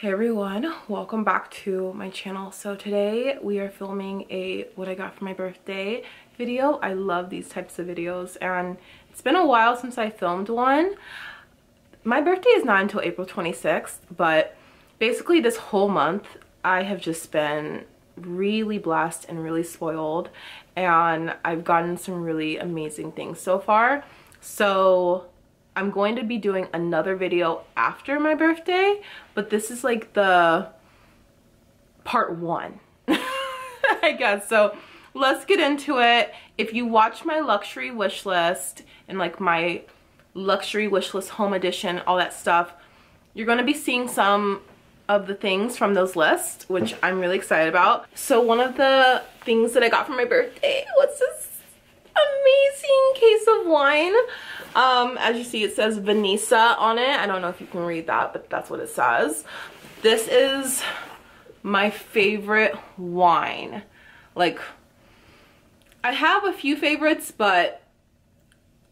Hey everyone, welcome back to my channel. So today we are filming a what I got for my birthday video. I love these types of videos and it's been a while since I filmed one. My birthday is not until April 26th, but basically this whole month I have just been really blessed and really spoiled and I've gotten some really amazing things so far. So I'm going to be doing another video after my birthday, but this is like the part one, I guess. So let's get into it. If you watch my luxury wish list and like my luxury wish list home edition, all that stuff, you're going to be seeing some of the things from those lists, which I'm really excited about. So one of the things that I got for my birthday was this amazing case of wine. Um, as you see, it says Venissa on it. I don't know if you can read that, but that's what it says. This is my favorite wine. Like, I have a few favorites, but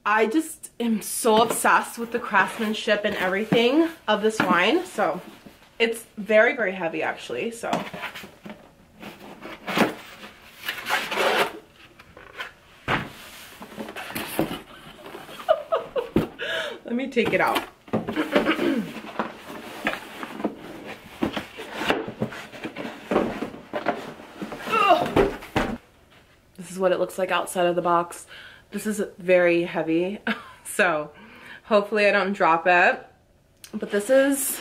I just am so obsessed with the craftsmanship and everything of this wine. So, it's very, very heavy actually. So, Let me take it out. this is what it looks like outside of the box. This is very heavy, so hopefully I don't drop it. But this is,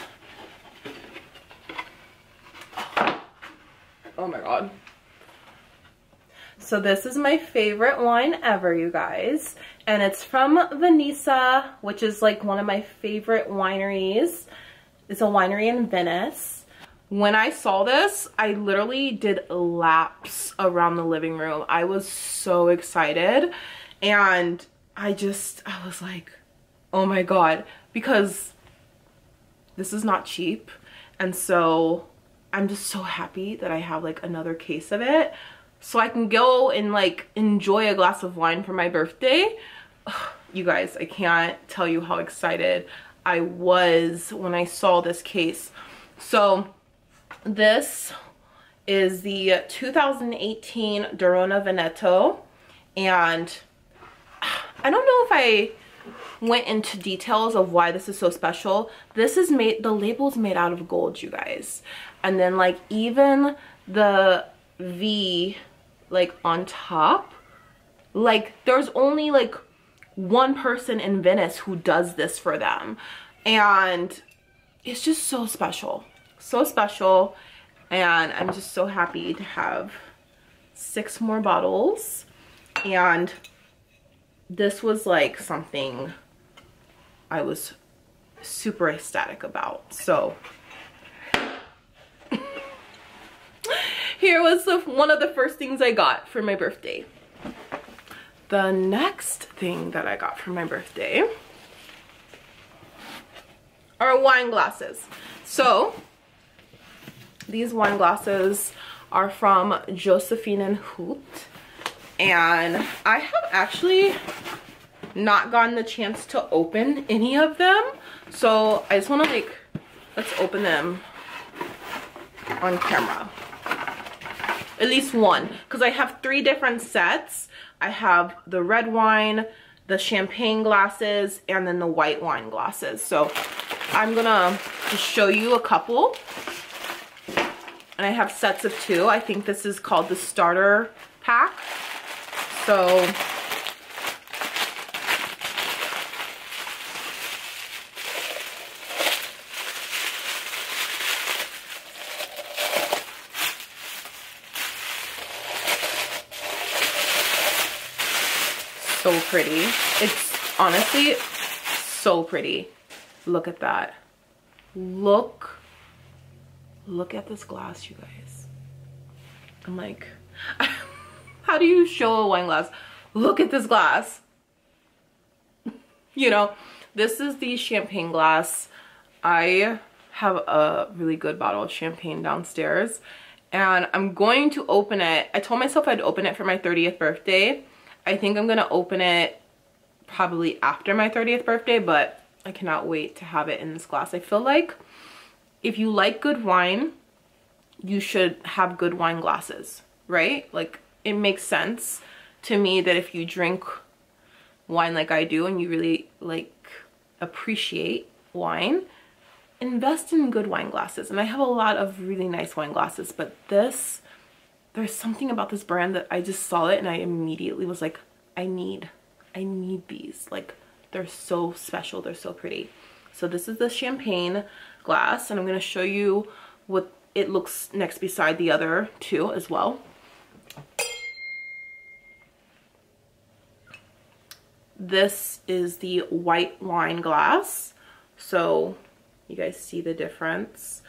oh my God. So this is my favorite wine ever, you guys. And it's from Venissa, which is like one of my favorite wineries. It's a winery in Venice. When I saw this, I literally did laps around the living room. I was so excited. And I just, I was like, oh my God. Because this is not cheap. And so I'm just so happy that I have like another case of it so I can go and like enjoy a glass of wine for my birthday. You guys, I can't tell you how excited I was when I saw this case. So this is the 2018 Dorona Veneto and I don't know if I went into details of why this is so special. This is made, the label's made out of gold, you guys. And then like even the V like on top. Like there's only like one person in Venice who does this for them. And it's just so special. So special. And I'm just so happy to have six more bottles. And this was like something I was super ecstatic about. So here was the, one of the first things I got for my birthday. The next thing that I got for my birthday are wine glasses. So these wine glasses are from Josephinen Hutte. And I have actually not gotten the chance to open any of them. So I just want to like, let's open them on camera at least one because I have three different sets. I have the red wine, the champagne glasses, and then the white wine glasses. So I'm gonna just show you a couple. And I have sets of two. I think this is called the starter pack. So so pretty. It's honestly so pretty. Look at that. Look, look at this glass, you guys. I'm like, how do you show a wine glass? Look at this glass. you know, this is the champagne glass. I have a really good bottle of champagne downstairs and I'm going to open it. I told myself I'd open it for my 30th birthday I think I'm gonna open it probably after my 30th birthday, but I cannot wait to have it in this glass. I feel like if you like good wine, you should have good wine glasses, right? Like it makes sense to me that if you drink wine like I do and you really like appreciate wine, invest in good wine glasses. And I have a lot of really nice wine glasses, but this, there's something about this brand that I just saw it and I immediately was like, I need, I need these. Like they're so special, they're so pretty. So this is the champagne glass and I'm gonna show you what it looks next beside the other two as well. This is the white wine glass. So you guys see the difference.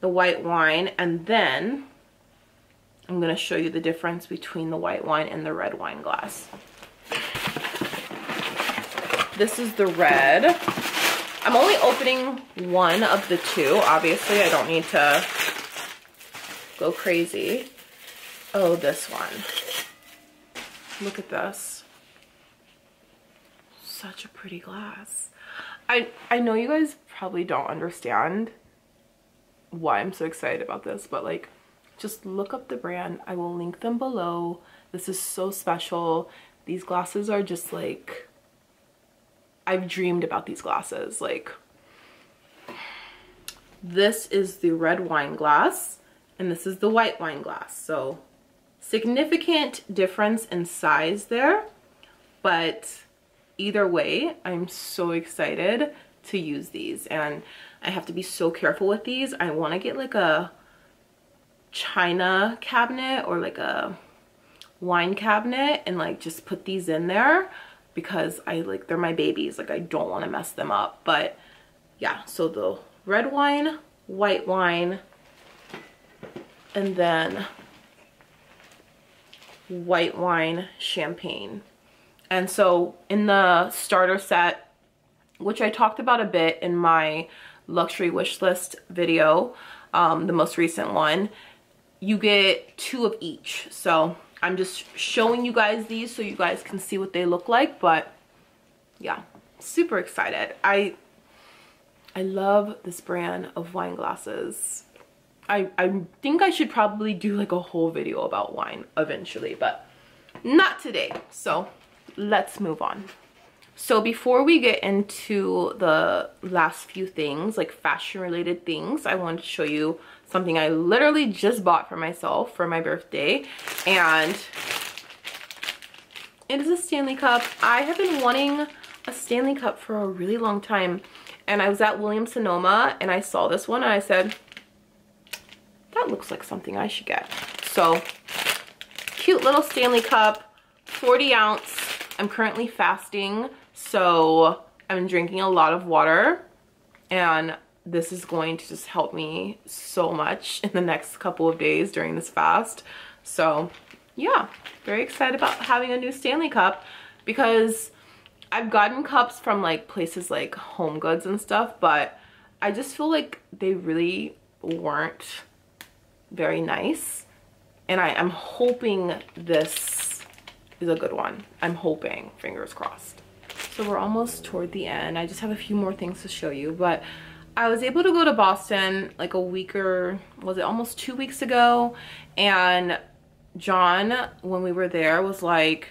The white wine and then I'm to show you the difference between the white wine and the red wine glass. This is the red. I'm only opening one of the two. Obviously, I don't need to go crazy. Oh, this one. Look at this. Such a pretty glass. I, I know you guys probably don't understand why I'm so excited about this, but like, just look up the brand. I will link them below. This is so special. These glasses are just like, I've dreamed about these glasses. Like, this is the red wine glass and this is the white wine glass. So significant difference in size there, but either way, I'm so excited to use these and I have to be so careful with these. I want to get like a china cabinet or like a wine cabinet and like just put these in there because I like they're my babies. Like I don't want to mess them up. But yeah so the red wine white wine and then white wine champagne. And so in the starter set which I talked about a bit in my luxury wish list video um, the most recent one you get two of each. So I'm just showing you guys these so you guys can see what they look like but yeah super excited. I I love this brand of wine glasses. I, I think I should probably do like a whole video about wine eventually but not today. So let's move on so before we get into the last few things, like fashion related things, I wanted to show you something I literally just bought for myself for my birthday. And it is a Stanley Cup. I have been wanting a Stanley Cup for a really long time. And I was at Williams Sonoma and I saw this one and I said, that looks like something I should get. So cute little Stanley Cup, 40 ounce. I'm currently fasting so I'm drinking a lot of water and this is going to just help me so much in the next couple of days during this fast. So yeah, very excited about having a new Stanley Cup because I've gotten cups from like places like Home Goods and stuff, but I just feel like they really weren't very nice. And I am hoping this is a good one. I'm hoping, fingers crossed. So we're almost toward the end. I just have a few more things to show you, but I was able to go to Boston like a week or was it almost two weeks ago? And John, when we were there, was like,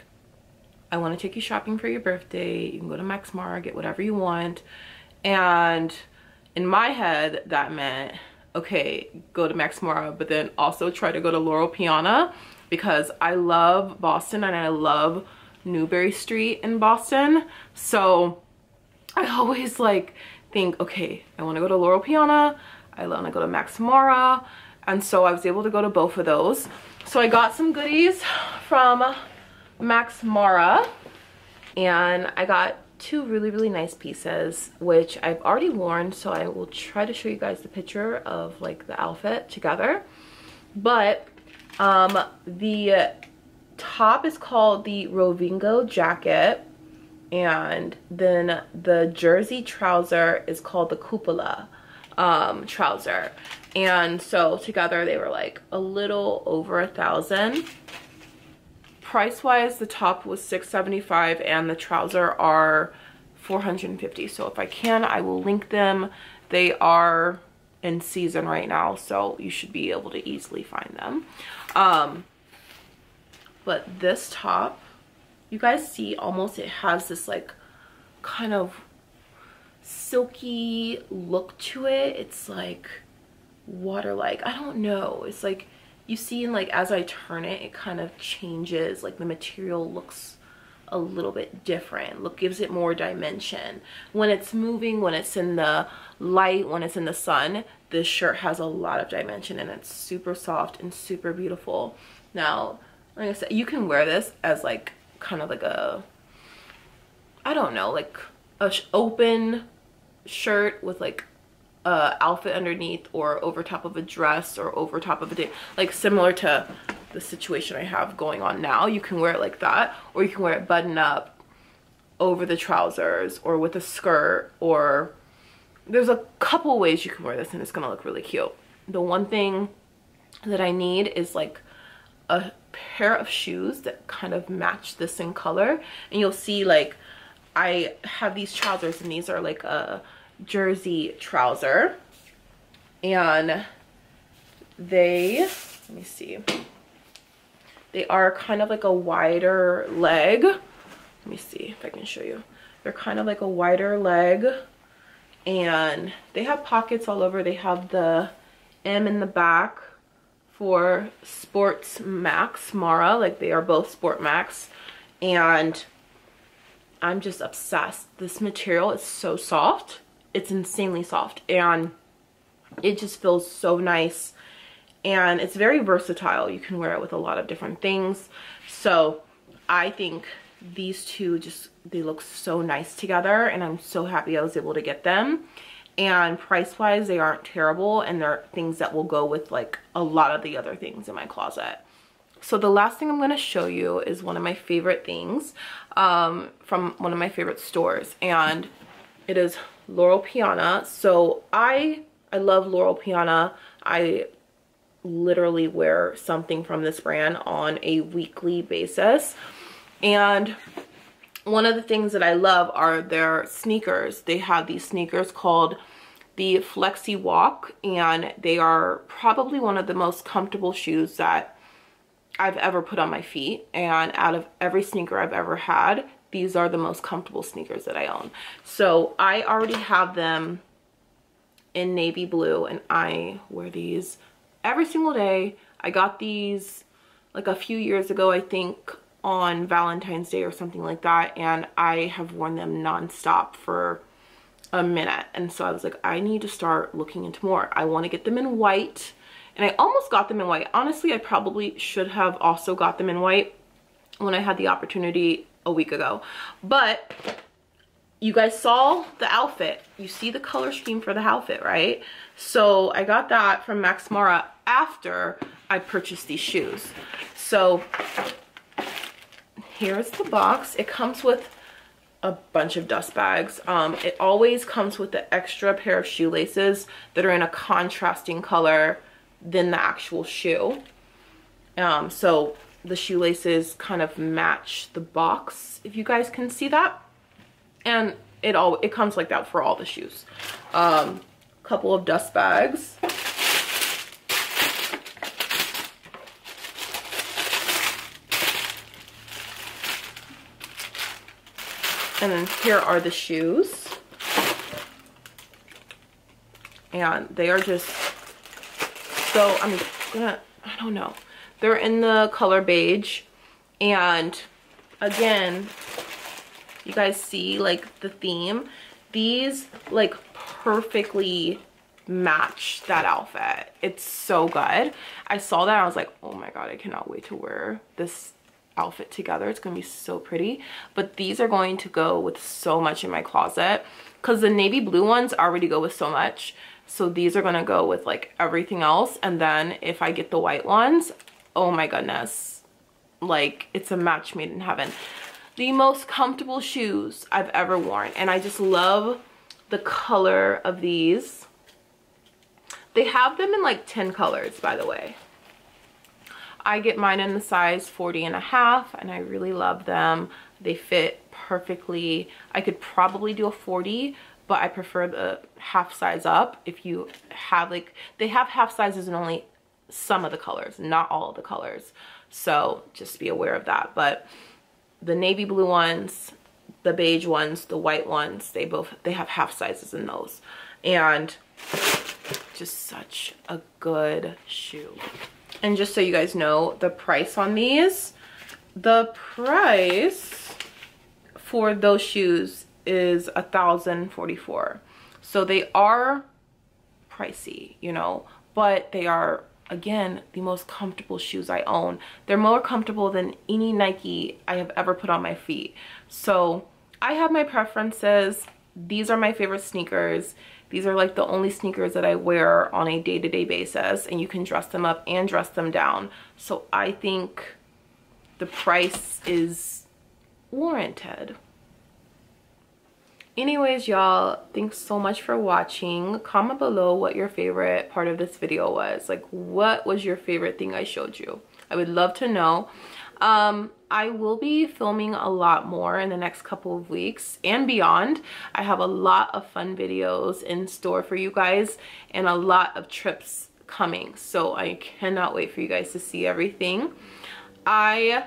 I want to take you shopping for your birthday. You can go to Max Mara, get whatever you want. And in my head, that meant, okay, go to Max Mara, but then also try to go to Loro Piana because I love Boston and I love Newbury Street in Boston. So I always like think, okay, I want to go to Loro Piana. I want to go to Max Mara. And so I was able to go to both of those. So I got some goodies from Max Mara. And I got two really, really nice pieces, which I've already worn. So I will try to show you guys the picture of like the outfit together. But um, the top is called the Rovingo jacket and then the jersey trouser is called the cupola um, trouser and so together they were like a little over a thousand price wise the top was 675 and the trouser are 450 so if I can I will link them they are in season right now. So you should be able to easily find them. Um, but this top, you guys see almost it has this like kind of silky look to it. It's like water-like. I don't know. It's like you see in like as I turn it, it kind of changes. Like the material looks a little bit different. Look, gives it more dimension. When it's moving, when it's in the light, when it's in the sun, this shirt has a lot of dimension and it's super soft and super beautiful. Now, like I said, you can wear this as like kind of like a, I don't know, like a open shirt with like a outfit underneath or over top of a dress or over top of a day like similar to the situation I have going on now you can wear it like that or you can wear it button up over the trousers or with a skirt or there's a couple ways you can wear this and it's gonna look really cute. The one thing that I need is like a pair of shoes that kind of match this in color. And you'll see like I have these trousers and these are like a jersey trouser. And they let me see. They are kind of like a wider leg. Let me see if i can show you. They're kind of like a wider leg. And they have pockets all over. They have the m in the back for sports max mara like they are both sport max and i'm just obsessed. This material is so soft. It's insanely soft and it just feels so nice and it's very versatile. You can wear it with a lot of different things. So i think these two just they look so nice together and i'm so happy i was able to get them and price wise they aren't terrible and they're things that will go with like a lot of the other things in my closet so the last thing i'm going to show you is one of my favorite things um, from one of my favorite stores and it is Loro Piana. So I I love Loro Piana. I literally wear something from this brand on a weekly basis. And one of the things that I love are their sneakers. They have these sneakers called the Flexy Walk and they are probably one of the most comfortable shoes that I've ever put on my feet and out of every sneaker I've ever had these are the most comfortable sneakers that I own. So I already have them in navy blue and I wear these every single day. I got these like a few years ago, I think on Valentine's Day or something like that. And I have worn them nonstop for a minute. And so I was like, I need to start looking into more. I want to get them in white. And I almost got them in white. Honestly, I probably should have also got them in white when I had the opportunity a week ago. But you guys saw the outfit. You see the color scheme for the outfit, right? So I got that from Max Mara after I purchased these shoes. So here's the box. It comes with a bunch of dust bags. Um, it always comes with the extra pair of shoelaces that are in a contrasting color than the actual shoe. Um, so the shoelaces kind of match the box, if you guys can see that. And it all it comes like that for all the shoes. Um, couple of dust bags. And then here are the shoes. And they are just so, I'm gonna, I don't know. They're in the color beige. And again, you guys see like the theme. These like perfectly match that outfit. It's so good. I saw that I was like, oh my god, I cannot wait to wear this outfit together. It's gonna be so pretty. But these are going to go with so much in my closet because the navy blue ones already go with so much. So these are gonna go with like everything else. And then if I get the white ones, oh my goodness like it's a match made in heaven the most comfortable shoes I've ever worn and I just love the color of these they have them in like 10 colors by the way I get mine in the size 40 and a half and I really love them they fit perfectly I could probably do a 40 but I prefer the half size up if you have like, they have half sizes in only some of the colors, not all of the colors. So just be aware of that. But the navy blue ones, the beige ones, the white ones, they both, they have half sizes in those. And just such a good shoe. And just so you guys know, the price on these, the price for those shoes is a thousand forty-four. So they are pricey, you know, but they are again the most comfortable shoes I own. They're more comfortable than any Nike I have ever put on my feet. So I have my preferences. These are my favorite sneakers. These are like the only sneakers that I wear on a day-to-day -day basis and you can dress them up and dress them down. So I think the price is warranted. Anyways, y'all, thanks so much for watching. Comment below what your favorite part of this video was. Like, what was your favorite thing I showed you? I would love to know. Um, I will be filming a lot more in the next couple of weeks and beyond. I have a lot of fun videos in store for you guys and a lot of trips coming. So I cannot wait for you guys to see everything. I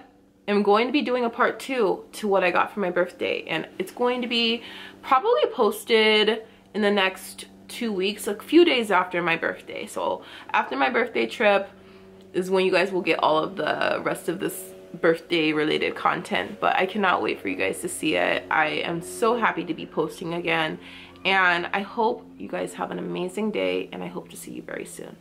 am going to be doing a part two to what I got for my birthday and it's going to be probably posted in the next two weeks, a few days after my birthday. So after my birthday trip is when you guys will get all of the rest of this birthday related content but I cannot wait for you guys to see it. I am so happy to be posting again and I hope you guys have an amazing day and I hope to see you very soon.